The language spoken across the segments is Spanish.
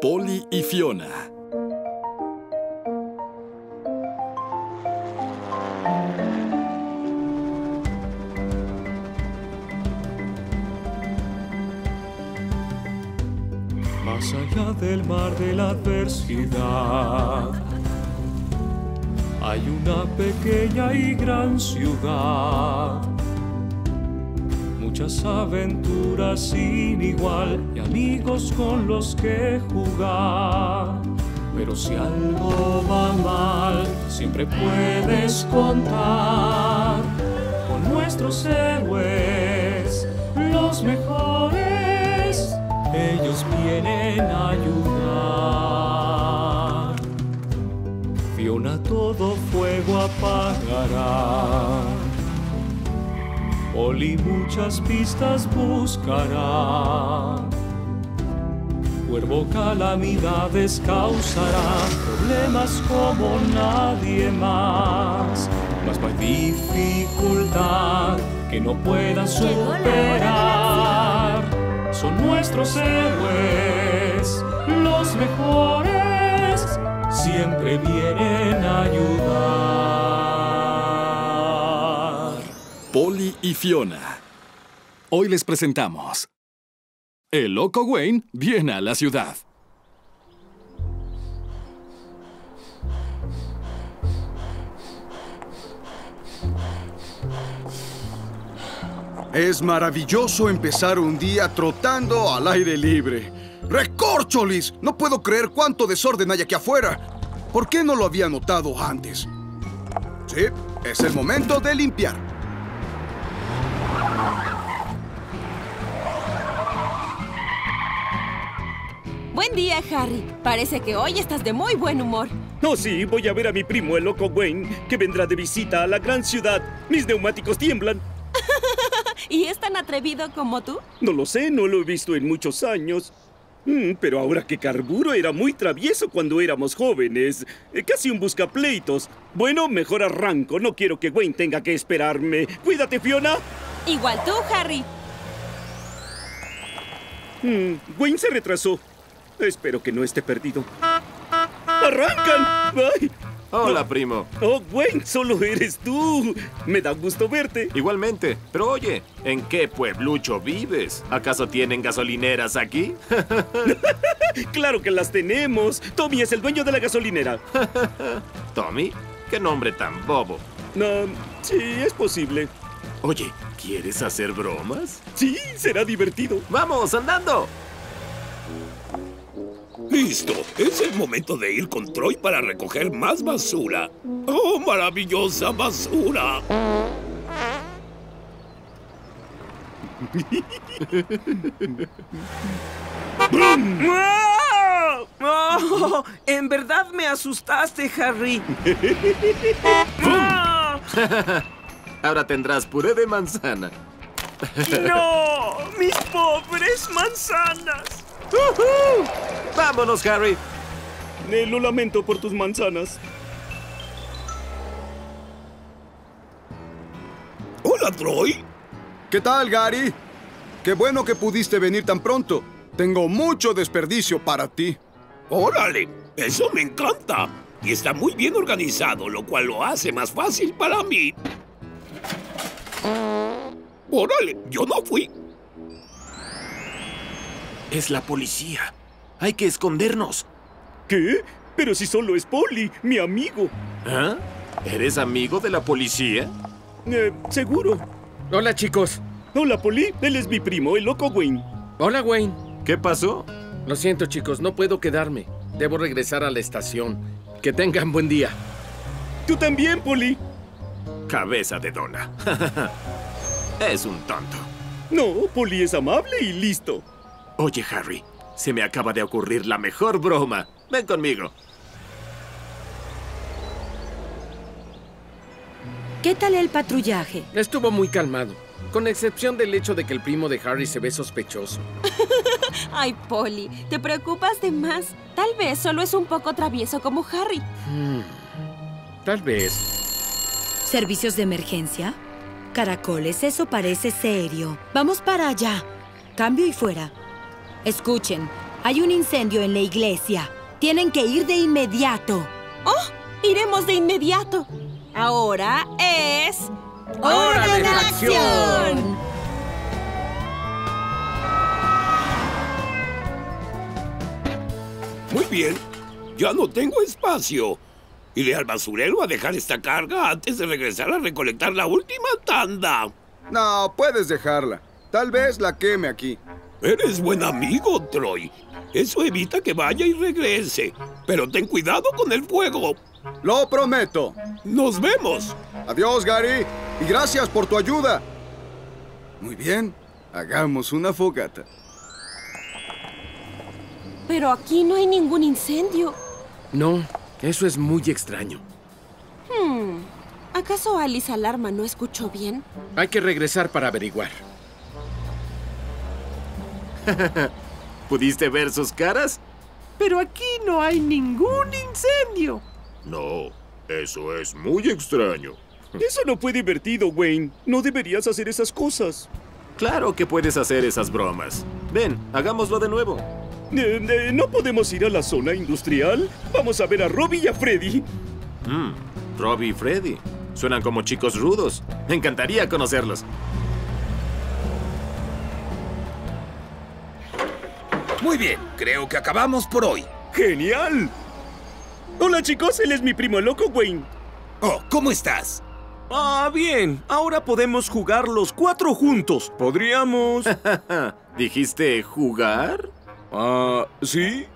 Polly y Fiona. Más allá del mar de la adversidad, hay una pequeña y gran ciudad. Muchas aventuras sin igual y amigos con los que jugar. Pero si algo va mal, siempre puedes contar con nuestros héroes, los mejores. Ellos vienen a ayudar. Fiona todo fuego apagará. Oli muchas pistas buscará. Cuervo calamidades causará, problemas como nadie más. Mas no hay dificultad que no pueda superar. Son nuestros héroes, los mejores, siempre vienen y Fiona. Hoy les presentamos. El loco Wayne viene a la ciudad. Es maravilloso empezar un día trotando al aire libre. ¡Recórcholis! No puedo creer cuánto desorden hay aquí afuera. ¿Por qué no lo había notado antes? Sí, es el momento de limpiar. Buen día, Harry. Parece que hoy estás de muy buen humor. Oh, sí, voy a ver a mi primo, el loco Wayne, que vendrá de visita a la gran ciudad. Mis neumáticos tiemblan. ¿Y es tan atrevido como tú? No lo sé, no lo he visto en muchos años. Mm, pero ahora que carburo era muy travieso cuando éramos jóvenes. Eh, casi un buscapleitos. Bueno, mejor arranco. No quiero que Wayne tenga que esperarme. Cuídate, Fiona. Igual tú, Harry. Mm, Wayne se retrasó. Espero que no esté perdido. ¡Arrancan! ¡Ay! Hola, primo. Oh, Wayne, solo eres tú. Me da gusto verte. Igualmente. Pero oye, ¿en qué pueblucho vives? ¿Acaso tienen gasolineras aquí? claro que las tenemos. Tommy es el dueño de la gasolinera. ¿Tommy? ¿Qué nombre tan bobo? No, sí, es posible. Oye, ¿quieres hacer bromas? Sí, será divertido. ¡Vamos, andando! Listo, es el momento de ir con Troy para recoger más basura. ¡Oh, maravillosa basura! ¡Oh! En verdad me asustaste, Harry. Ahora tendrás puré de manzana. ¡No! ¡Mis pobres manzanas! ¡Uhú! ¡Vámonos, Harry! Eh, lo lamento por tus manzanas. Hola, Troy. ¿Qué tal, Gary? Qué bueno que pudiste venir tan pronto. Tengo mucho desperdicio para ti. Órale, eso me encanta. Y está muy bien organizado, lo cual lo hace más fácil para mí. Órale, yo no fui. Es la policía. Hay que escondernos. ¿Qué? Pero si solo es Polly, mi amigo. ¿Ah? ¿Eres amigo de la policía? Eh, seguro. Hola, chicos. Hola, Polly. Él es mi primo, el loco Wayne. Hola, Wayne. ¿Qué pasó? Lo siento, chicos. No puedo quedarme. Debo regresar a la estación. Que tengan buen día. Tú también, Polly. Cabeza de dona. es un tonto. No, Polly es amable y listo. Oye, Harry, se me acaba de ocurrir la mejor broma. Ven conmigo. ¿Qué tal el patrullaje? Estuvo muy calmado. Con excepción del hecho de que el primo de Harry se ve sospechoso. Ay, Polly, te preocupas de más. Tal vez solo es un poco travieso como Harry. Hmm, tal vez. ¿Servicios de emergencia? Caracoles, eso parece serio. Vamos para allá. Cambio y fuera. Escuchen, Hay un incendio en la iglesia. Tienen que ir de inmediato. ¡Oh! Iremos de inmediato. Ahora es... ¡Hora de acción! Muy bien. Ya no tengo espacio. Iré al basurero a dejar esta carga antes de regresar a recolectar la última tanda. No, puedes dejarla. Tal vez la queme aquí. Eres buen amigo, Troy. Eso evita que vaya y regrese. Pero ten cuidado con el fuego. Lo prometo. Nos vemos. Adiós, Gary. Y gracias por tu ayuda. Muy bien. Hagamos una fogata. Pero aquí no hay ningún incendio. No, eso es muy extraño. Hmm. ¿Acaso Alice Alarma no escuchó bien? Hay que regresar para averiguar. ¿Pudiste ver sus caras? Pero aquí no hay ningún incendio. No, eso es muy extraño. Eso no fue divertido, Wayne. No deberías hacer esas cosas. Claro que puedes hacer esas bromas. Ven, hagámoslo de nuevo. Eh, eh, ¿No podemos ir a la zona industrial? Vamos a ver a Robbie y a Freddy. Mm, Robbie y Freddy. Suenan como chicos rudos. Me encantaría conocerlos. Muy bien, creo que acabamos por hoy. ¡Genial! Hola chicos, él es mi primo loco, Wayne. Oh, ¿cómo estás? Ah, bien. Ahora podemos jugar los cuatro juntos. ¿Podríamos...? ¿Dijiste jugar? Ah, ¿sí?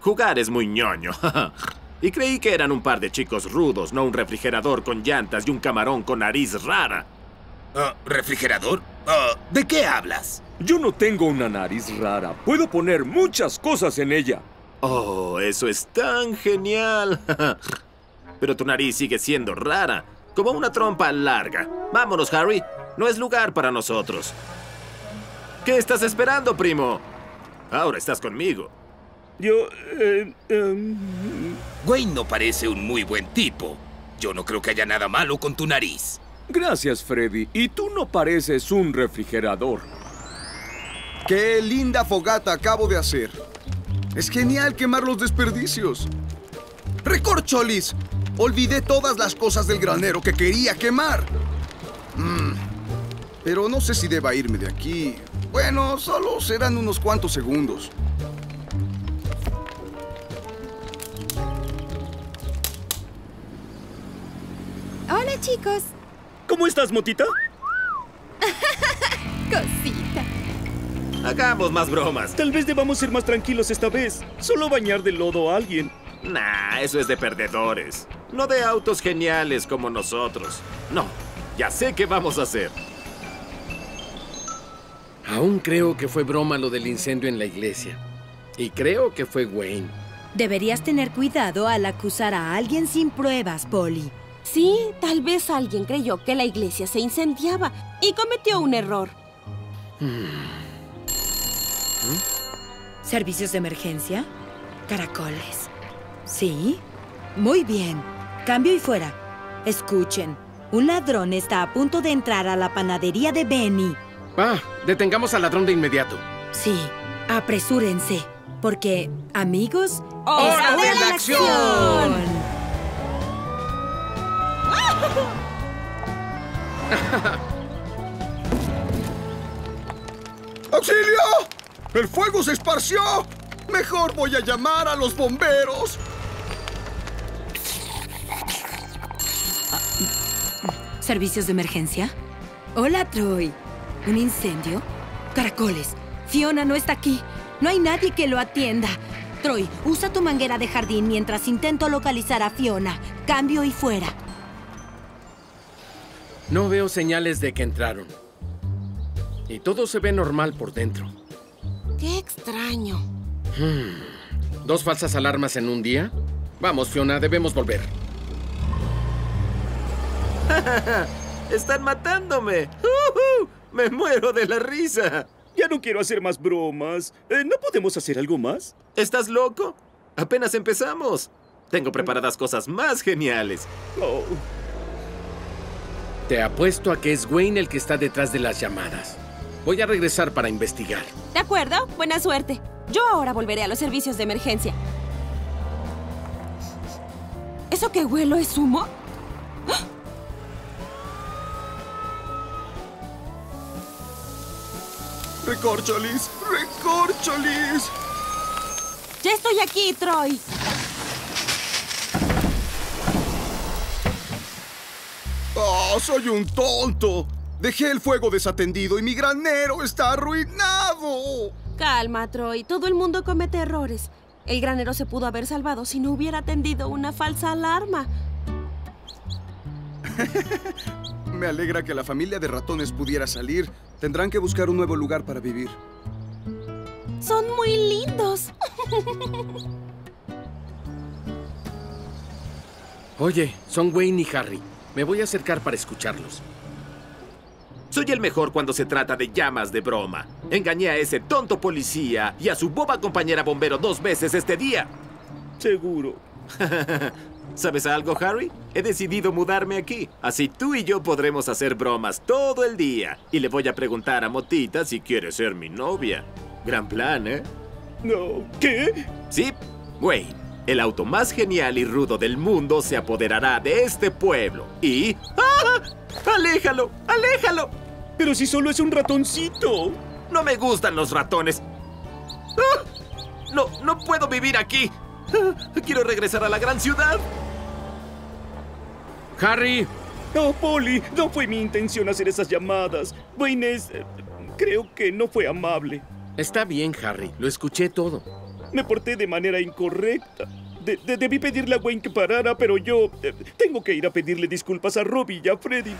Jugar es muy ñoño. y creí que eran un par de chicos rudos, no un refrigerador con llantas y un camarón con nariz rara. Ah, ¿Refrigerador? Ah, ¿De qué hablas? Yo no tengo una nariz rara. Puedo poner muchas cosas en ella. Oh, eso es tan genial. Pero tu nariz sigue siendo rara, como una trompa larga. Vámonos, Harry. No es lugar para nosotros. ¿Qué estás esperando, primo? Ahora estás conmigo. Yo... Eh, em, Wayne no parece un muy buen tipo. Yo no creo que haya nada malo con tu nariz. Gracias, Freddy. Y tú no pareces un refrigerador. ¡Qué linda fogata acabo de hacer! Es genial quemar los desperdicios. ¡Recorcholis! Olvidé todas las cosas del granero que quería quemar. Mm, Pero no sé si deba irme de aquí. Bueno, solo serán unos cuantos segundos. Hola, chicos. ¿Cómo estás, Motita? Cosita. Hagamos más bromas. Tal vez debamos ser más tranquilos esta vez. Solo bañar de lodo a alguien. Nah, eso es de perdedores. No de autos geniales como nosotros. No, ya sé qué vamos a hacer. Aún creo que fue broma lo del incendio en la iglesia. Y creo que fue Wayne. Deberías tener cuidado al acusar a alguien sin pruebas, Polly. Sí, tal vez alguien creyó que la iglesia se incendiaba y cometió un error. ¿Servicios de emergencia? Caracoles. ¿Sí? Muy bien. Cambio y fuera. Escuchen. Un ladrón está a punto de entrar a la panadería de Benny. Ah, detengamos al ladrón de inmediato. Sí, apresúrense. Porque, amigos, ¡Hora es de la acción! ¡Auxilio! ¡El fuego se esparció! Mejor voy a llamar a los bomberos. ¿Servicios de emergencia? Hola, Troy. ¿Un incendio? Caracoles. Fiona no está aquí. No hay nadie que lo atienda. Troy, usa tu manguera de jardín mientras intento localizar a Fiona. Cambio y fuera. No veo señales de que entraron. Y todo se ve normal por dentro. ¡Qué extraño! Hmm. ¿Dos falsas alarmas en un día? Vamos, Fiona, debemos volver. ¡Están matándome! ¡Ujú! ¡Me muero de la risa! Ya no quiero hacer más bromas. Eh, ¿No podemos hacer algo más? ¿Estás loco? Apenas empezamos. Tengo preparadas cosas más geniales. Oh. Te apuesto a que es Wayne el que está detrás de las llamadas. Voy a regresar para investigar. De acuerdo, buena suerte. Yo ahora volveré a los servicios de emergencia. ¿Eso que huelo es humo? ¡Recorcholis! ¡Recorcholis! ¡Ya estoy aquí, Troy! ¡Oh, soy un tonto! Dejé el fuego desatendido y mi granero está arruinado. Calma, Troy. Todo el mundo comete errores. El granero se pudo haber salvado si no hubiera tendido una falsa alarma. Me alegra que la familia de ratones pudiera salir. Tendrán que buscar un nuevo lugar para vivir. Son muy lindos. Oye, son Wayne y Harry. Me voy a acercar para escucharlos. Soy el mejor cuando se trata de llamas de broma. Engañé a ese tonto policía y a su boba compañera bombero dos veces este día. Seguro. ¿Sabes algo, Harry? He decidido mudarme aquí. Así tú y yo podremos hacer bromas todo el día. Y le voy a preguntar a Motita si quiere ser mi novia. Gran plan, ¿eh? No, ¿qué? Sí, Wayne. El auto más genial y rudo del mundo se apoderará de este pueblo. Y... ¡Ah! ¡Aléjalo! ¡Aléjalo! Pero si solo es un ratoncito. No me gustan los ratones. ¡Ah! No, no puedo vivir aquí. ¡Ah! Quiero regresar a la gran ciudad. Harry. Oh, Polly, no fue mi intención hacer esas llamadas. Wayne es... eh, creo que no fue amable. Está bien, Harry. Lo escuché todo. Me porté de manera incorrecta. De- de- debí pedirle a Wayne que parara, pero yo eh, tengo que ir a pedirle disculpas a Robbie y a Freddy.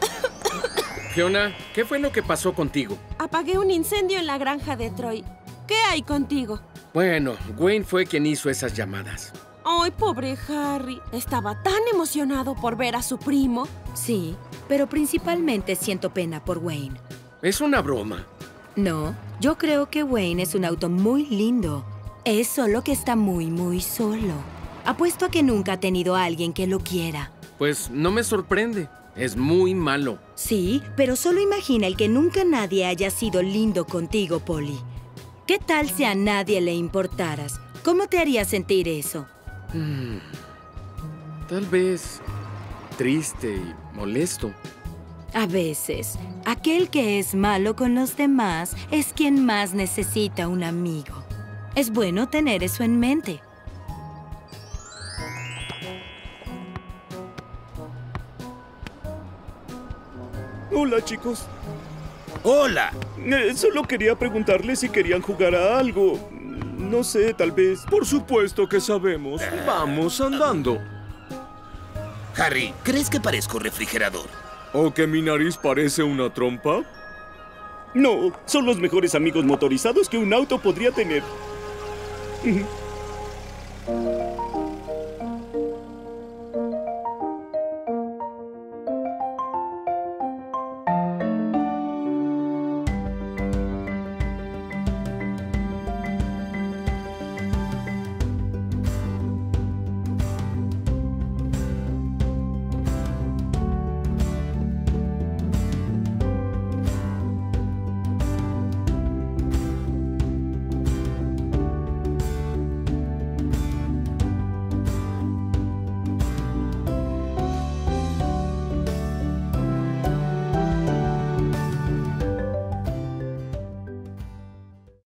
Fiona, ¿qué fue lo que pasó contigo? Apagué un incendio en la granja de Troy. ¿Qué hay contigo? Bueno, Wayne fue quien hizo esas llamadas. Ay, pobre Harry. Estaba tan emocionado por ver a su primo. Sí, pero principalmente siento pena por Wayne. Es una broma. No, yo creo que Wayne es un auto muy lindo. Es solo que está muy, muy solo. Apuesto a que nunca ha tenido a alguien que lo quiera. Pues no me sorprende. Es muy malo. Sí, pero solo imagina el que nunca nadie haya sido lindo contigo, Polly. ¿Qué tal si a nadie le importaras? ¿Cómo te haría sentir eso? Mm, Tal vez triste y molesto. A veces, aquel que es malo con los demás es quien más necesita un amigo. Es bueno tener eso en mente. Hola, chicos. ¡Hola! Eh, solo quería preguntarles si querían jugar a algo. No sé, tal vez. Por supuesto que sabemos. Vamos andando. Harry, ¿crees que parezco refrigerador? ¿O que mi nariz parece una trompa? No, son los mejores amigos motorizados que un auto podría tener.